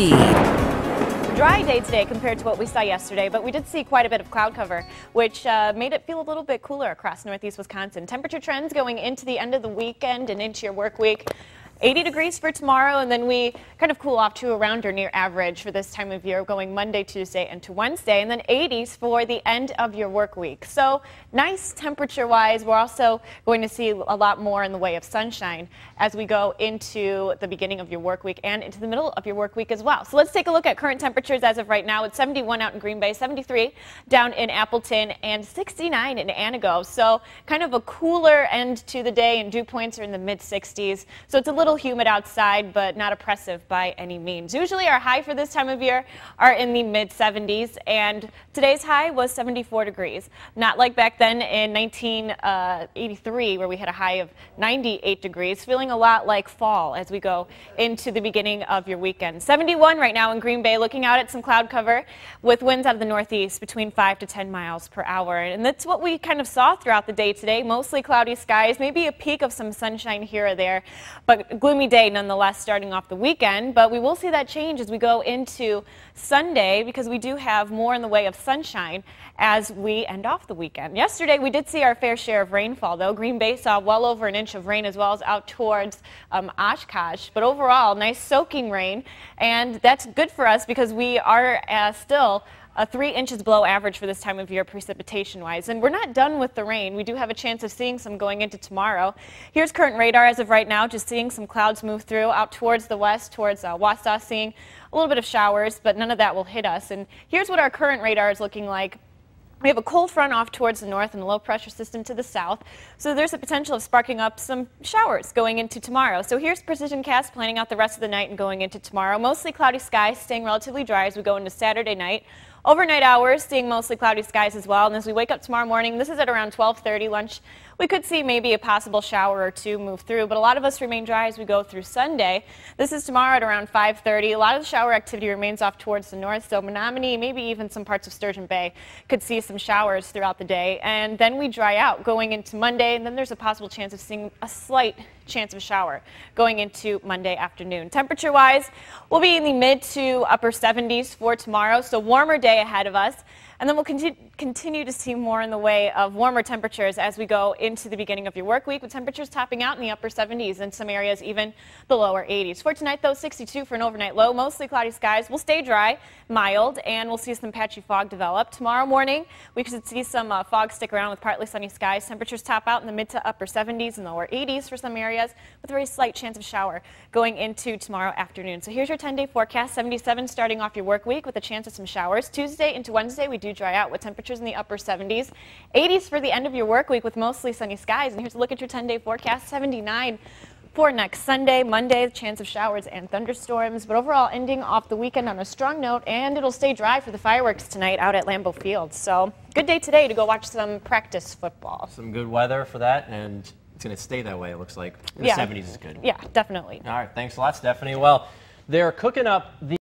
Meade. Dry day today compared to what we saw yesterday, but we did see quite a bit of cloud cover, which uh, made it feel a little bit cooler across northeast Wisconsin. Temperature trends going into the end of the weekend and into your work week. 80 degrees for tomorrow, and then we kind of cool off to around or near average for this time of year, going Monday, Tuesday, and to Wednesday, and then 80s for the end of your work week. So nice temperature-wise. We're also going to see a lot more in the way of sunshine as we go into the beginning of your work week and into the middle of your work week as well. So let's take a look at current temperatures as of right now. It's 71 out in Green Bay, 73 down in Appleton, and 69 in Antigo. So kind of a cooler end to the day, and dew points are in the mid 60s. So it's a little little humid outside, but not oppressive by any means. Usually our high for this time of year are in the mid 70s, and today's high was 74 degrees. Not like back then in 1983, uh, where we had a high of 98 degrees, feeling a lot like fall as we go into the beginning of your weekend. 71 right now in Green Bay, looking out at some cloud cover with winds out of the northeast between 5 to 10 miles per hour. And that's what we kind of saw throughout the day today. Mostly cloudy skies, maybe a peek of some sunshine here or there, but gloomy day nonetheless starting off the weekend, but we will see that change as we go into Sunday because we do have more in the way of sunshine as we end off the weekend. Yesterday we did see our fair share of rainfall though. Green Bay saw well over an inch of rain as well as out towards um, Oshkosh, but overall nice soaking rain and that's good for us because we are uh, still uh, three inches below average for this time of year precipitation wise. And we're not done with the rain. We do have a chance of seeing some going into tomorrow. Here's current radar as of right now, just seeing some clouds move through out towards the west, towards uh, Wausau, seeing a little bit of showers, but none of that will hit us. And here's what our current radar is looking like. We have a cold front off towards the north and a low pressure system to the south, so there's a potential of sparking up some showers going into tomorrow. So here's Precision Cast planning out the rest of the night and going into tomorrow. Mostly cloudy skies, staying relatively dry as we go into Saturday night. Overnight hours, seeing mostly cloudy skies as well. And as we wake up tomorrow morning, this is at around 1230 lunch. We could see maybe a possible shower or two move through, but a lot of us remain dry as we go through Sunday. This is tomorrow at around 530. A lot of the shower activity remains off towards the north, so Menominee, maybe even some parts of Sturgeon Bay could see some showers throughout the day. And then we dry out going into Monday, and then there's a possible chance of seeing a slight chance of a shower going into Monday afternoon. Temperature wise, we'll be in the mid to upper 70s for tomorrow, so warmer day ahead of us. And then we'll continue, continue to see more in the way of warmer temperatures as we go into the beginning of your work week with temperatures topping out in the upper 70s and some areas, even the lower 80s. For tonight, though, 62 for an overnight low. Mostly cloudy skies. will stay dry, mild, and we'll see some patchy fog develop. Tomorrow morning, we could see some uh, fog stick around with partly sunny skies. Temperatures top out in the mid to upper 70s and lower 80s for some areas with a very slight chance of shower going into tomorrow afternoon. So here's your 10-day forecast. 77 starting off your work week with a chance of some showers. Tuesday into Wednesday, we do dry out with temperatures in the upper 70s. 80s for the end of your work week with mostly sunny skies. And here's a look at your 10-day forecast. 79 for next Sunday, Monday, chance of showers and thunderstorms, but overall ending off the weekend on a strong note, and it'll stay dry for the fireworks tonight out at Lambeau Field. So good day today to go watch some practice football. Some good weather for that, and it's going to stay that way, it looks like. The yeah. 70s is good. Yeah, definitely. All right, thanks a lot, Stephanie. Well, they're cooking up the